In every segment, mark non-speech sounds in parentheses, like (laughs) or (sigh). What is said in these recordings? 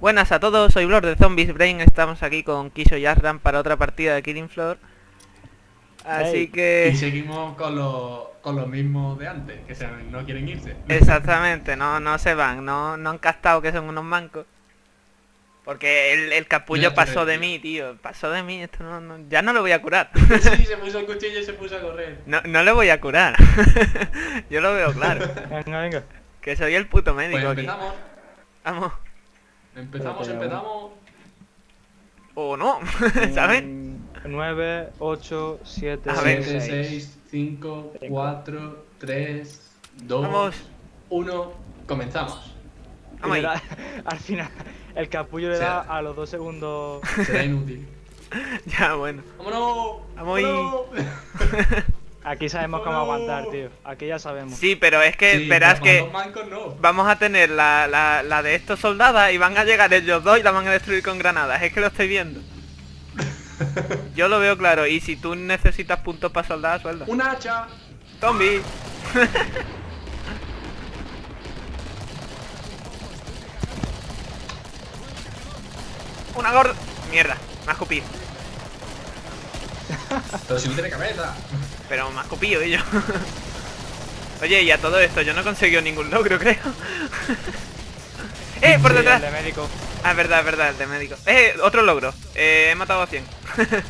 Buenas a todos, soy Lord de Zombies Brain, estamos aquí con Kisho y Asran para otra partida de Killing Floor. Así Hey. que... Y seguimos con los con los mismos de antes, que se, no quieren irse. (laughs) Exactamente, no, no se van, no, no han castado que son unos mancos. Porque el, el capullo pasó de mí, tío. Pasó de mí, esto no, no- ya no lo voy a curar. (laughs) Sí, se puso el cuchillo y se puso a correr. No, no le voy a curar. (laughs) Yo lo veo claro. Venga, venga. Que soy el puto Pues médico aquí. empezamos, Vamos. Empezamos, empezamos. O no, ¿sabes? 9, 8, 7, A ver. 7, 6, 5, Cinco. 4, 3, 2, Vamos. 1, comenzamos. Vamos ahí. (laughs) al final, el capullo le O sea- da a los 2 segundos. Será inútil. (laughs) Ya, bueno. ¡Vámonos! Vamos. ¡Vámonos! (laughs) Aquí sabemos cómo ¡No! aguantar, tío. Aquí ya sabemos. Sí, pero es que Sí, verás que mancos no. vamos a tener la, la, la de estos soldadas y van a llegar ellos dos y la van a destruir con granadas. Es que lo estoy viendo. (laughs) Yo lo veo claro. Y si tú necesitas puntos para soldar, suelda. ¡Un hacha! Zombie. (laughs) Una gorda. Mierda, me ha escupido. Pero si no tiene cabeza. Pero me ha escupido y yo. Oye, y a todo esto, yo no he conseguido ningún logro, creo. ¡Eh, por Sí, detrás! el de médico. Ah, es verdad, es verdad, el de médico. ¡Eh, otro logro! Eh, he matado a 100. (laughs)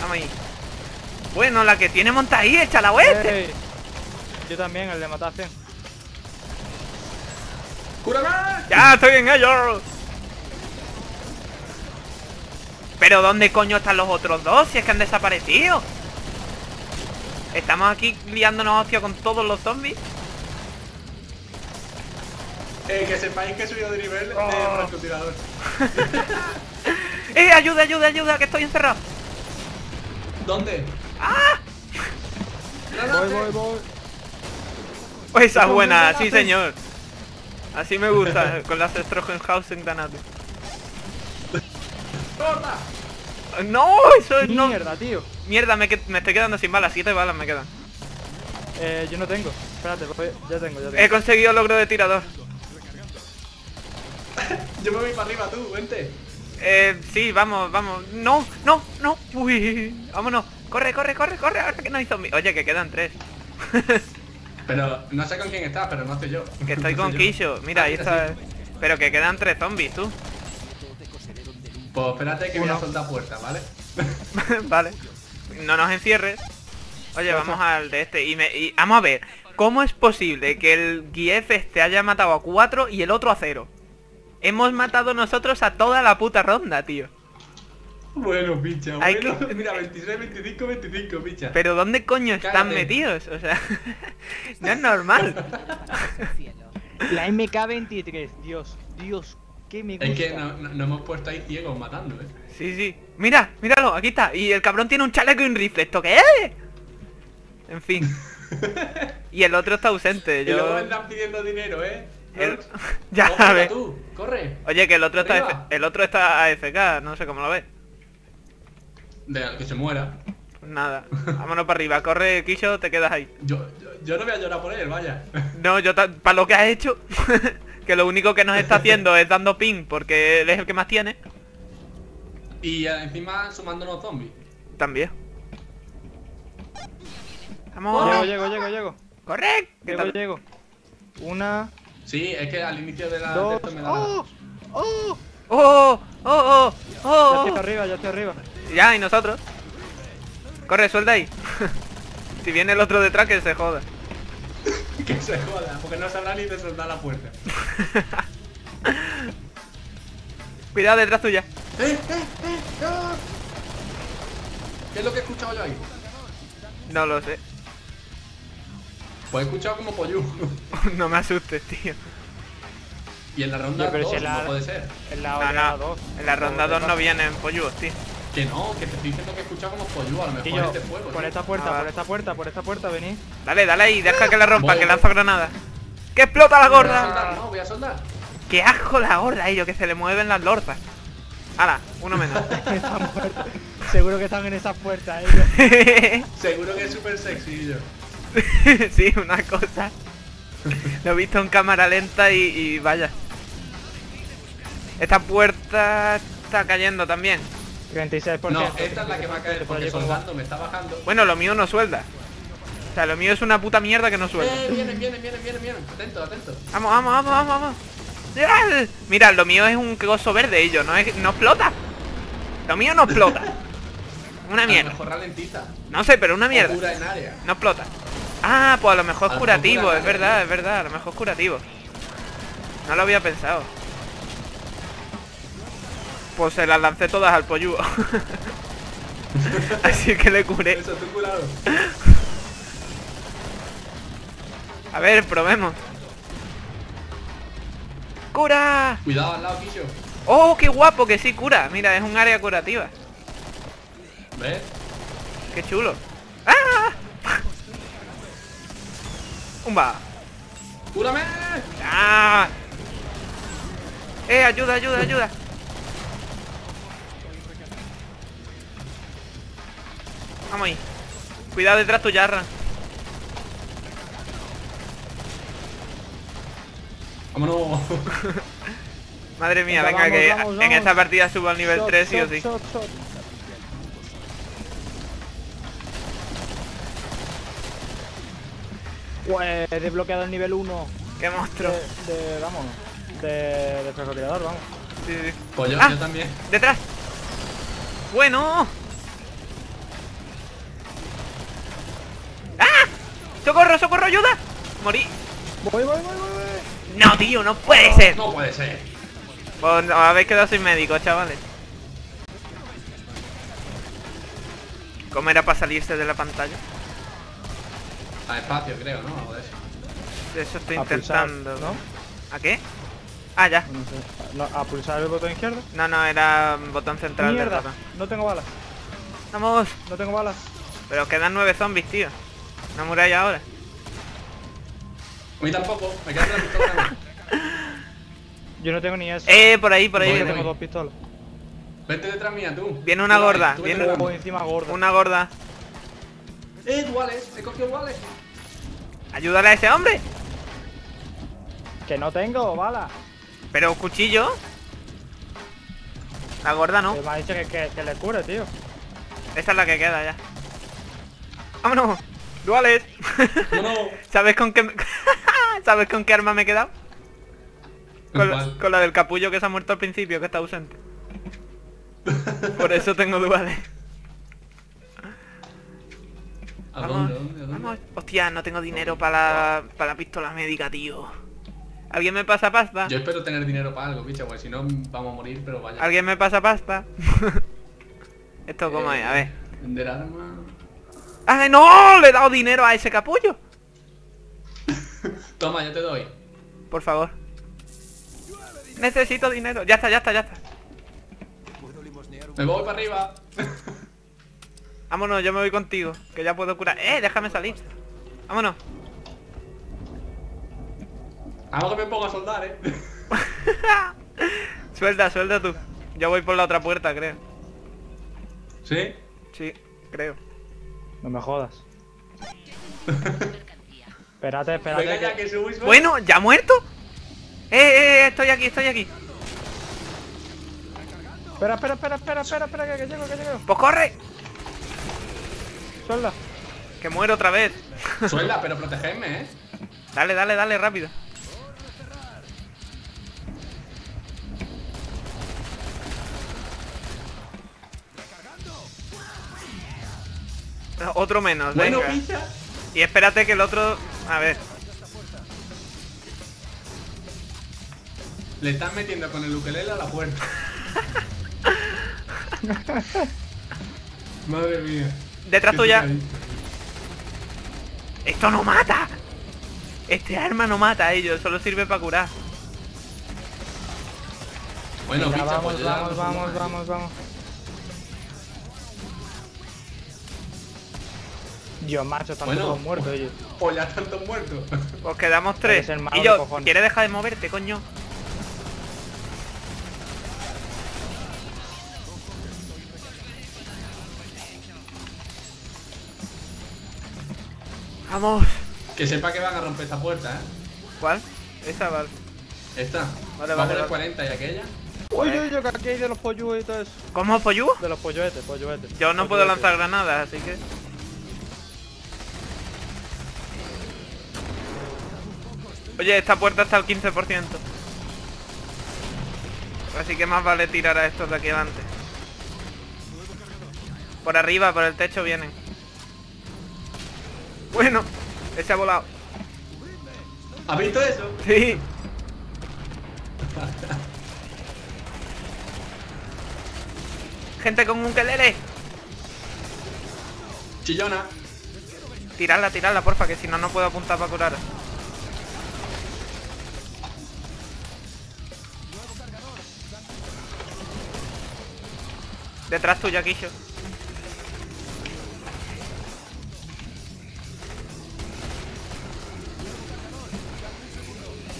Vamos ahí. Bueno, la que tiene monta ahí, echa la vuelta. Ey. Yo también, el de matar 100. ¡Cúrame! ¡Ya estoy en ello! ¿Pero dónde coño están los otros dos? Si es que han desaparecido. Estamos aquí liándonos hostia con todos los zombies. Eh, que sepáis que he subido de nivel de Oh. francotirador. (laughs) ¡Eh, ayuda, ayuda, ayuda! Que estoy encerrado. ¿Dónde? ¡Ah! Voy, voy, voy. Pues esa es buena, sí señor. Así me gusta, (laughs) con las Strogenhausen granates. ¡Corta! ¡No! Eso no... Mierda, tío. Mierda, me, estoy quedando sin balas, siete balas me quedan. Eh, yo no tengo. Espérate, voy- ya tengo, ya He tengo. conseguido el logro de tirador. (laughs) Yo me voy para arriba, tú, vente. Eh, sí, vamos, vamos. No, no, no. Uy, vámonos. Corre, corre, corre, corre. Ahora que no hay zombies. Oye, que quedan tres. (laughs) Pero no sé con quién estás, pero no estoy yo. que estoy (laughs) No con. Kisho. Mira, Ah, ahí está. sí. Pero que quedan tres zombies, tú. Pues espérate que voy a Uno. soltar puertas, ¿vale? (laughs) vale. No nos encierres. Oye, vamos al de este. Y, me, y vamos a ver. ¿Cómo es posible que el Gief este haya matado a cuatro y el otro a cero? Hemos matado nosotros a toda la puta ronda, tío. Bueno, picha, Hay bueno. que- (laughs) Mira, 26, 25, 25, picha. Pero ¿dónde coño están Cállate. metidos? O sea, (laughs) no es normal. La MK23. Dios, Dios. ¿Qué me gusta? Es que no, no- no hemos puesto ahí ciegos matando, ¿eh? Sí, sí. Mira, míralo, aquí está. Y el cabrón tiene un chaleco y un rifle. ¿Esto qué es? En fin. (laughs) Y el otro está ausente. Y luego Yo... vendrán pidiendo dinero, ¿eh? El-. (laughs) Ya, Cógela a ver. tú, corre. Oye, que el otro está. F- el otro está AFK, no sé cómo lo ves. De que se muera. Pues nada, vámonos para arriba. Corre, Kisho, te quedas ahí. Yo, yo, yo no voy a llorar por él, vaya. No, yo para lo que has hecho, (laughs) que lo único que nos está haciendo es dando ping porque él es el que más tiene. Y encima sumando unos zombies. También. Vamos. Llego, llego, llego, llego. Corre. ¿Qué Llego, tal? llego. Una, Sí, es que al inicio de la de dos. esto me da. ¡Oh! ¡Oh! Oh, oh, oh, Ya oh, estoy oh. arriba, ya estoy arriba. Ya, y nosotros. Corre, suelta ahí. (laughs) si viene el otro detrás, que se joda. (laughs) que se joda, porque no sabrá ni de soldar la puerta. (laughs) Cuidado detrás tuya. ¡Eh, eh, eh! ¡Ah! ¿Qué es lo que he escuchado yo ahí? No lo sé. Pues he escuchado como pollo. (laughs) no me asustes, tío. y en la ronda Ya, pero 2 si la- no puede ser. En la No, no. 2. En la ronda 2 no vienen polluos, tío. Que no, que te estoy diciendo que he escuchado como pollo, a lo mejor yo, es de fuego. por tío. esta puerta, Ah, por esta puerta, por esta puerta, venid. Dale, dale ahí, deja que la rompa, Voy, que voy. lanza granadas. ¡Que explota la Voy a soldar, gorda! no, voy a soldar. ¡Qué asco la gorda, ello! Que se le mueven las lorzas. ¡Hala! Uno menos. (laughs) Seguro que están en esas puertas ellos. (laughs) Seguro que es súper sexy yo. (laughs) sí, una cosa. Lo he visto en cámara lenta y, y vaya. Esta puerta está cayendo también. 36%. No, esta es la que va a caer porque soldando me está bajando. Bueno, lo mío no suelda. O sea, lo mío es una puta mierda que no suelda. Eh, vienen, vienen, vienen, vienen, vienen. Atento, atento. Vamos, vamos, vamos, vamos, vamos. Mira, lo mío es un coso verde ello, no, es, no explota. Lo mío no explota. (laughs) Una A lo mierda. mejor ralentiza. No sé, pero una mierda. cura en área. No explota. Ah, pues a lo mejor A es curativo, cura, es verdad, es verdad, a lo mejor es curativo. No lo había pensado. Pues se las lancé todas al pollugo. (laughs) Así que le curé. Eso, tú curado. A ver, probemos. ¡Cura! Cuidado al lado, Quillo. ¡Oh, qué guapo que sí cura! Mira, es un área curativa. ¿Ves? ¡Qué chulo! ¡Ah! ¡Umba! ¡Cúrame! ¡Ah! ¡Eh, ayuda, ayuda, ayuda! Vamos ahí. Cuidado detrás tu yarra. Vámonos. (laughs) Madre mía, Venga, venga, vamos, que vamos, en vamos. esta partida subo al nivel Shot, 3 sí o shot, sí. shot, shot. Pues he desbloqueado el nivel 1 ¡Qué monstruo! de, de, vamos, de, de francotirador, vamos. Sí, sí. Pues yo, Ah. yo también. ¡Detrás! ¡Bueno! ¡Ah! ¡Socorro, socorro, ayuda! Morí. Voy, voy, voy, voy, voy. No, tío, no puede ser. No puede ser. Pues no, habéis quedado sin médico, chavales. ¿Cómo era para salirse de la pantalla? A espacio, creo, ¿no? Algo de eso. Eso estoy A pulsar, intentando. ¿no? ¿A qué? Ah, ya. No sé. No, a pulsar el botón izquierdo. No, no, era botón central Mierda, no tengo balas, Vamos. no tengo balas. Pero quedan nueve zombies, tío. No muráis ahora. A mí tampoco. Me queda la pistola. Yo no tengo ni eso. Eh, por ahí, por ahí Yo viene. tengo dos pistolas. Vente detrás mía, tú. Viene una gorda, tú viene vete detrás. encima gorda. Una gorda. Eh, duales. He cogido duales. Ayúdale a ese hombre. Que no tengo balas. Pero cuchillo. La gorda no. Que me ha dicho que, que, que le cure, tío. Esta es la que queda ya. ¡Vámonos! ¡Duales! No. (laughs) ¿Sabes con qué... (laughs) ¿Sabes con qué arma me he quedado? Con la, ¿Cuál? con la del capullo que se ha muerto al principio, que está ausente. Por eso tengo duales. ¿A Vamos, dónde, dónde, dónde? vamos. Hostia, no tengo dinero para la, para la pistola médica, tío. ¿Alguien me pasa pasta? Yo espero tener dinero para algo, bicho, porque si no vamos a morir, pero vaya. ¿Alguien me pasa pasta? (laughs) ¿Esto cómo es? A ver. Vender arma. ¡Ay, no! Le he dado dinero a ese capullo. (laughs) Toma, yo te doy. Por favor. Necesito dinero. Ya está, ya está, ya está. Me voy para arriba. (laughs) Vámonos, yo me voy contigo. Que ya puedo curar. ¡Eh! Déjame salir. Vámonos. Vamos que me pongo a soldar, eh. (laughs) suelta, suelta tú. Yo voy por la otra puerta, creo. ¿Sí? Sí, creo. No me jodas. (laughs) espérate, espérate. Venga ya que-. Bueno, ¿ya ha muerto? ¡Eh, eh, eh! Estoy aquí, estoy aquí. Espera, espera, espera, espera, espera, espera, que, que llego, que llego. ¡Pues corre! Suelda. Que muero otra vez. Suelda, (laughs) pero protegedme, eh. Dale, dale, dale, rápido. Otro menos, Bueno, venga. pilla. Y espérate que el otro... A ver. Le están metiendo con el ukelele a la puerta. (laughs) Madre mía. Detrás tuya. ¡Esto no mata! Este arma no mata a ellos, solo sirve para curar. Bueno, picha, vamos, pues vamos, vamos, más. vamos, vamos. Dios, macho, están Bueno. todos muertos, oye. Pues ya están todos muertos. Pues quedamos tres. Y de yo, cojones. ¿quieres dejar de moverte, coño? Vamos. que sepa que van a romper esta puerta, eh. ¿Cuál? Esa vale. Esta. Vale, Va vale, el vale. 40 y aquella. Uy, uy, yo que aquí hay de los pollos y todo eso. ¿Cómo pollo? De los polluetes, polluetes. Yo no puedo Polluetes. lanzar granadas, así que... Oye, esta puerta está al 15%. Así que más vale tirar a estos de aquí adelante. Por arriba, por el techo vienen. Bueno, ese ha volado. ¿Has visto eso? Sí. Gente con un quelele. Chillona. Tirarla, tirarla, porfa, que si no, no puedo apuntar para curar. Detrás tuya, Kisho.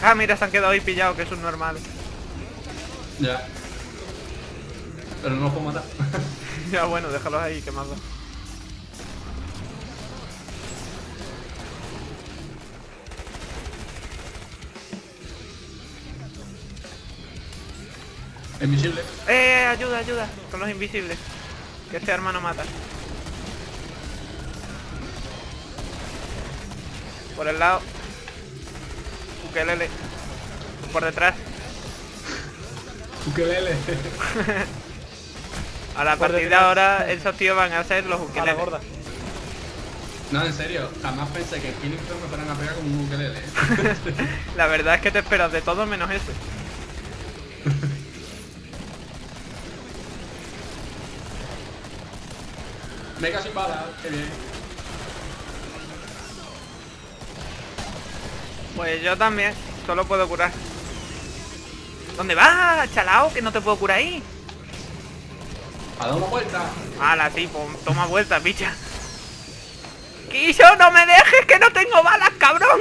Ah, mira, se han quedado ahí pillados, que es un normal. Ya. Pero no los puedo matar. (laughs) ya bueno, déjalos ahí, que más da. Invisible. ¡Eh! Ayuda, ayuda. Con los invisibles. Que este arma no mata. Por el lado. Ukelele. Por detrás. Ukelele. (laughs) A la Por partir de ahora, esos tíos van a ser los A la ukeleles. gorda. No, en serio. Jamás pensé que en Kingston me fueran a pegar con un ukelele. (laughs) La verdad es que te esperas de todo menos ese. Mega sin balas. Qué bien. Pues yo también. Solo puedo curar. ¿Dónde vas, chalao? Que no te puedo curar ahí. A dar una vuelta. Hala, sí, pues toma vuelta, picha. ¡Quillo, no me dejes que no tengo balas, cabrón!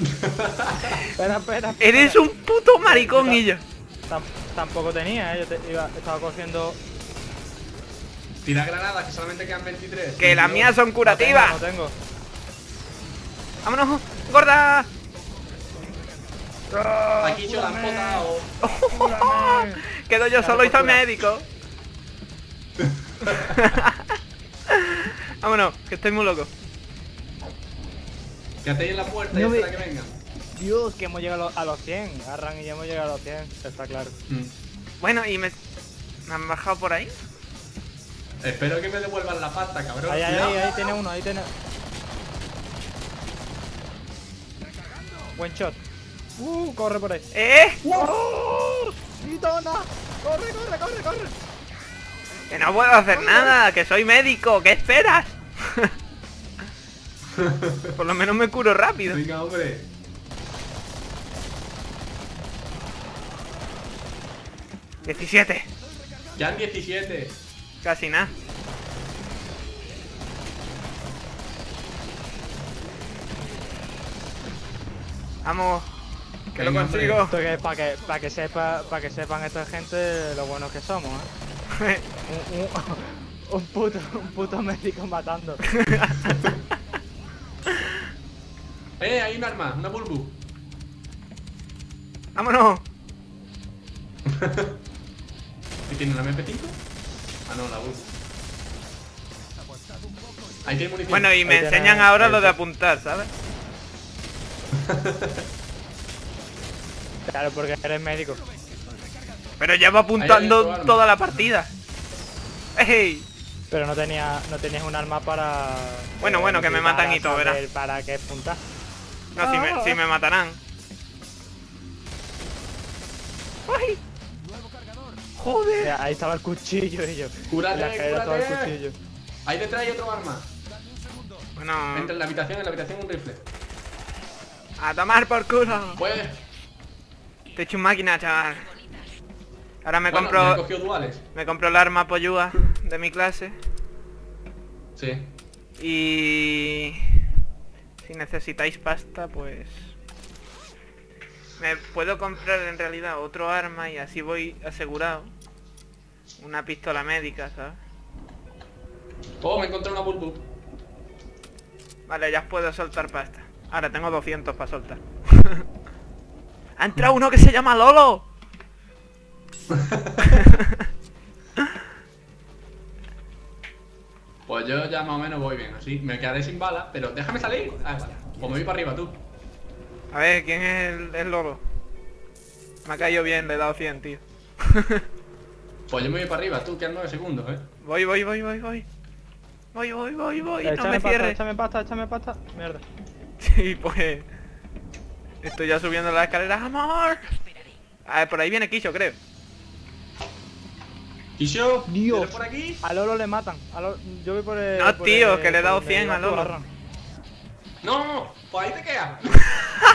(laughs) Espera, espera. Eres un puto maricón, Guillo. Tam- tampoco tenía, eh. Yo te iba, estaba cogiendo. Tira granadas que solamente quedan 23. Que las mías son No curativas. tengo, no tengo. ¡Vámonos, gorda! Aquí yo la han potado. (laughs) Quedo yo solo y soy médico. (laughs) Vámonos, que estoy muy loco. Quédate ahí en la puerta y me- espera que vengan. Dios, que hemos llegado a los 100. Arran y ya hemos llegado a los 100. Está claro. Mm. Bueno, y me... ¿Me han bajado por ahí? Espero que me devuelvan la pasta, cabrón. Ahí, ahí, ahí, ahí tiene uno, ahí tiene. Buen shot. Uh, corre por ahí. ¡Eh! ¡Gitona! ¡Corre, corre, corre, corre! Que no puedo hacer nada, que soy médico, ¿qué esperas? (laughs) Por lo menos me curo rápido. Venga, hombre. ¡17! Ya han 17. Casi nada. Vamos, que lo consigo. Esto que es para que, para que sepa, para que sepan esta gente lo buenos que somos, ¿eh? (laughs) Un, un, un puto, un puto médico matando. (laughs) Eh, hay un arma, una bulbu. Vámonos. (laughs) ¿Y tiene una MP5? Ah, no, la bulbu. Ahí tiene munición. Bueno, y me Ahí enseñan ahora lo de apuntar, ¿sabes? (laughs) Claro, porque eres médico. Pero llevo apuntando toda la partida. ¡Ey! Pero no tenía, no tenías un arma para. Bueno, eh, bueno, que me matan y todo, verás. Para que apuntar. No, si me, si me matarán. ¡Joder! Mira, ahí estaba el cuchillo y yo. Cúrate, el cúrate. cuchillo. Ahí detrás hay otro arma. Bueno, Entre en la habitación, en la habitación un rifle. a tomar por culo. Pues. Te he hecho un máquina, chaval. Ahora me bueno, compro duales. me compro el arma pollúa de mi clase Sí. y si necesitáis pasta, pues me puedo comprar en realidad otro arma y así voy asegurado. Una pistola médica, ¿sabes? Oh, me encontré una bulbu. Vale, ya puedo soltar pasta. Ahora tengo 200 para soltar. (laughs) ha entrado uno que se llama Lolo. (laughs) Pues yo ya más o menos voy bien, así. Me quedaré sin balas, pero déjame salir. Ah, vale. Pues me voy para arriba, tú. A ver, ¿quién es el, el Lolo? Me ha caído bien, le he dado 100, tío. (laughs) Pues yo me voy para arriba, tú, quedan 9 segundos, eh. voy, voy, voy, voy, voy. Voy, voy, voy, voy. No échame me pasta, cierres. échame pasta, échame pasta. Mierda. Sí, pues... Estoy ya subiendo las escaleras, amor. A ver, por ahí viene Kisho, creo. Kisho, Dios. ¿vienes por aquí? A Lolo le matan. A Lolo- Yo voy por el. No, por tío, el- que le he dado el 100 a Gato Lolo. Barrón. No, pues ahí te quedas. (laughs)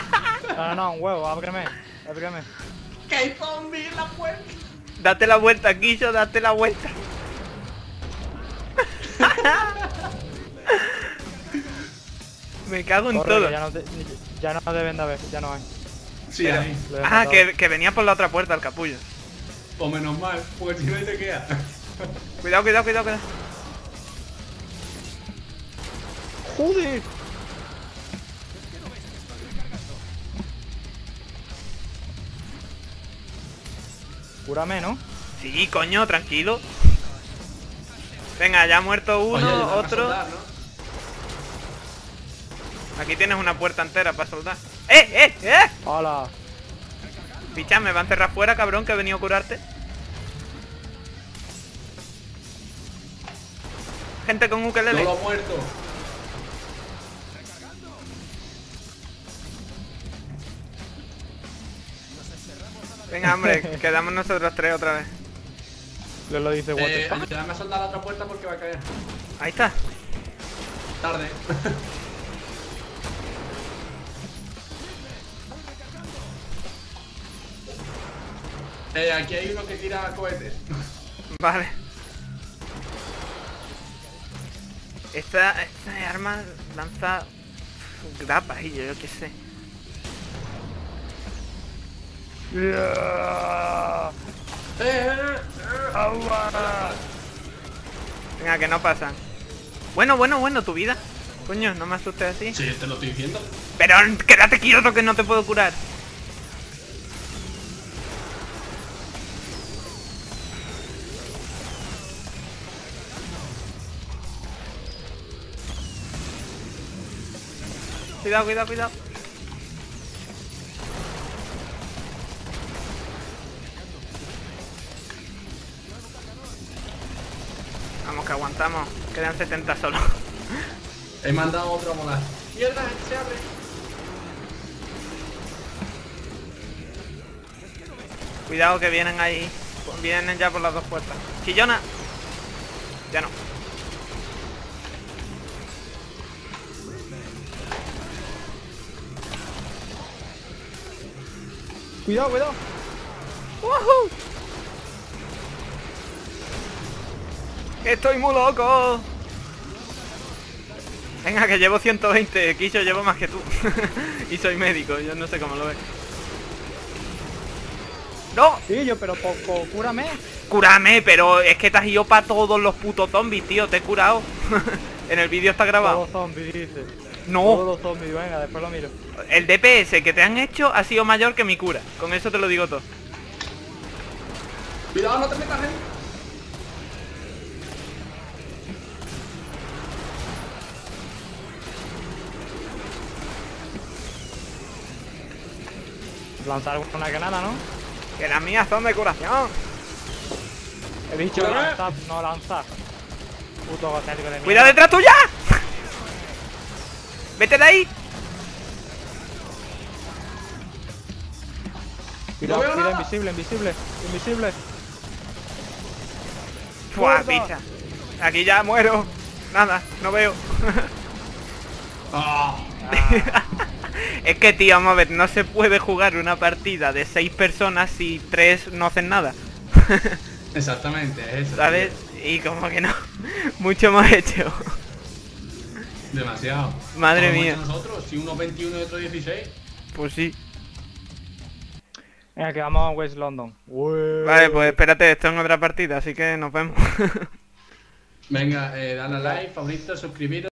No, no, no, un huevo, ábreme. Ábreme. que hay zombies en la puerta. Date la vuelta, Kisho, date la vuelta. (laughs) Me cago en Corre, todo. ya no, te- ya no deben de haber, ya no hay. Sí. Lo he Ah, que, que venía por la otra puerta el capullo. O menos mal, porque si no ahí te quedas. Cuidado, cuidado, cuidado, cuidado. ¡Joder! Cúrame, ¿no? Sí, coño, tranquilo. Venga, ya ha muerto uno, Oye, otro. soldar, ¿no? Aquí tienes una puerta entera para soldar. ¡Eh, eh, eh! ¡Hola! Picha, me va a encerrar fuera, cabrón, que he venido a curarte. Gente con ukelele. Yo lo he muerto. Venga, hombre, quedamos nosotros tres otra vez. Le lo dice Eh, ayúdame a soldar la otra puerta porque va a caer. Ahí está. Tarde. (laughs) eh, aquí hay uno que tira cohetes. (laughs) Vale. Esta, esta arma lanza grapas y yo, yo qué sé. Venga, que no pasan. Bueno, bueno, bueno, tu vida. Coño, no me asustes así. Sí, te lo estoy diciendo. Pero quédate quieto que no te puedo curar. Cuidado, cuidado, cuidado. Que aguantamos. Quedan 70 solo. He mandado otro a volar. ¡Mierda! ¡Se abre! Cuidado que vienen ahí. Vienen ya por las dos puertas. Chillona. Ya no. Cuidado, cuidado. ¡Woohoo! Estoy muy loco. Venga, que llevo 120. Quiso llevo más que tú. (laughs) y soy médico, yo no sé cómo lo ves. ¡No! Tío, pero poco, cúrame. ¡Cúrame! Pero es que te has ido para todos los putos zombies, tío. Te he curado. (laughs) en el vídeo está Todos grabado. los zombies, dice. No. Todos los zombies, venga, después lo miro. El DPS que te han hecho ha sido mayor que mi cura. Con eso te lo digo todo. ¡Cuidado, no te metas en! Lanzar una granada, ¿no? Que las mías son de curación. He dicho lanzar, no lanzar. Puto egocéntrico de mierda. ¡Cuidado detrás tuya! ¡Vete de ahí! Cuidado, No invisible, invisible, invisible. ¡Fua, picha! Aquí ya muero. Nada, no veo. ¡Ah! (laughs) (laughs) es que, tío, vamos a ver, no se puede jugar una partida de seis personas si tres no hacen nada. (laughs) Exactamente, es eso. ¿Sabes? Y como que no. (laughs) Mucho más hecho. Demasiado. Madre ¿Cómo hemos mía. nosotros? Si uno 21 y otro 16. Pues sí. Venga, que vamos a West London. Vale, pues espérate, esto en otra partida, así que nos vemos. Venga, eh, dale a like, favorito, suscribiros.